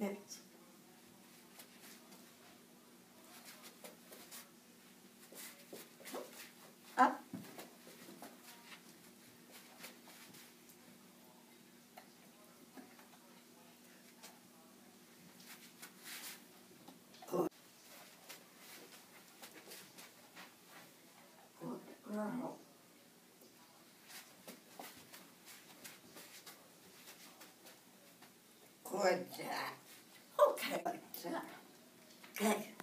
Next. Up. Good. Okay. Good job. Good.